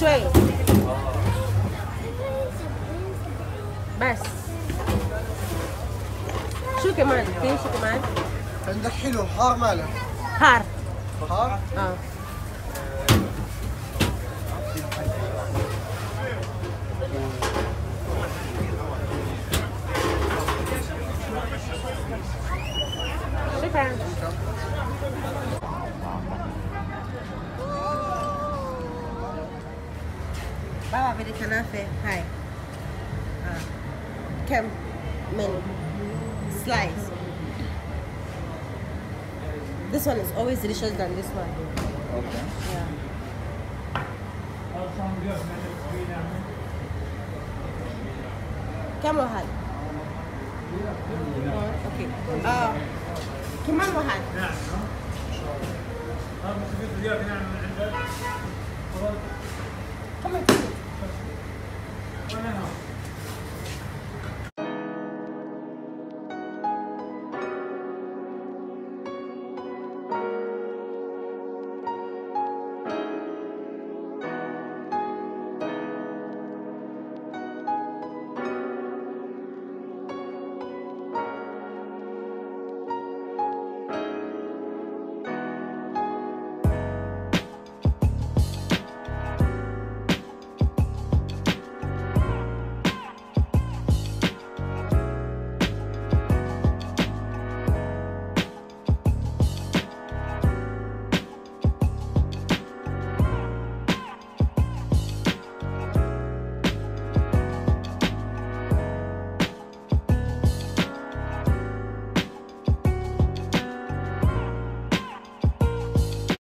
شوي بس شو كمان؟ في شو كمان؟ عندك حلو حار ماله؟ حار حار؟ آه شكرا بابا بدي كنافة هاي آه. كم من slice This one is always delicious than this one. Okay. Yeah. كم واحد؟ اوكي اه كمان واحد كم